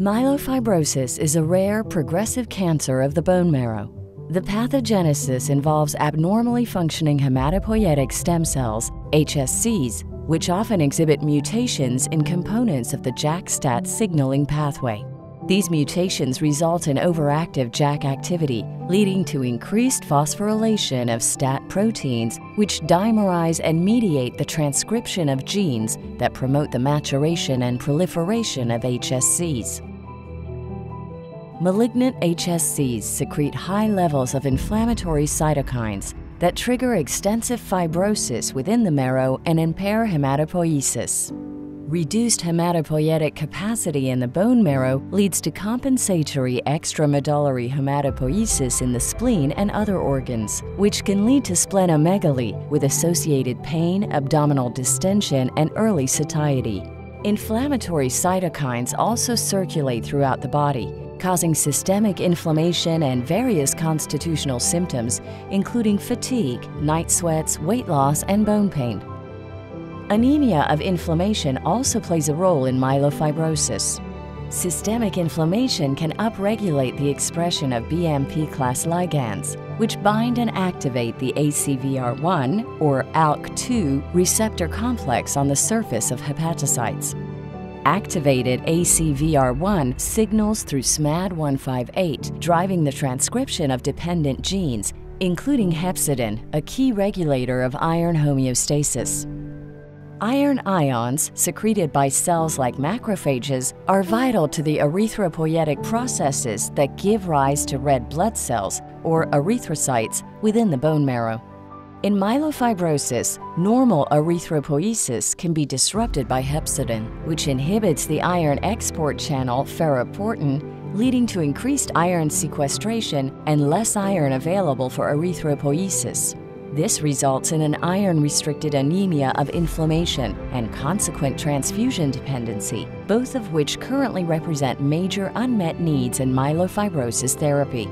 Myelofibrosis is a rare, progressive cancer of the bone marrow. The pathogenesis involves abnormally functioning hematopoietic stem cells, HSCs, which often exhibit mutations in components of the JAK-STAT signaling pathway. These mutations result in overactive JAK activity, leading to increased phosphorylation of STAT proteins, which dimerize and mediate the transcription of genes that promote the maturation and proliferation of HSCs. Malignant HSCs secrete high levels of inflammatory cytokines that trigger extensive fibrosis within the marrow and impair hematopoiesis. Reduced hematopoietic capacity in the bone marrow leads to compensatory extramedullary hematopoiesis in the spleen and other organs, which can lead to splenomegaly with associated pain, abdominal distension, and early satiety. Inflammatory cytokines also circulate throughout the body, causing systemic inflammation and various constitutional symptoms, including fatigue, night sweats, weight loss, and bone pain. Anemia of inflammation also plays a role in myelofibrosis. Systemic inflammation can upregulate the expression of BMP class ligands, which bind and activate the ACVR1 or ALK2 receptor complex on the surface of hepatocytes. Activated ACVR1 signals through SMAD158, driving the transcription of dependent genes, including hepcidin, a key regulator of iron homeostasis. Iron ions, secreted by cells like macrophages, are vital to the erythropoietic processes that give rise to red blood cells, or erythrocytes, within the bone marrow. In myelofibrosis, normal erythropoiesis can be disrupted by hepcidin, which inhibits the iron export channel ferroportin, leading to increased iron sequestration and less iron available for erythropoiesis. This results in an iron-restricted anemia of inflammation and consequent transfusion dependency, both of which currently represent major unmet needs in myelofibrosis therapy.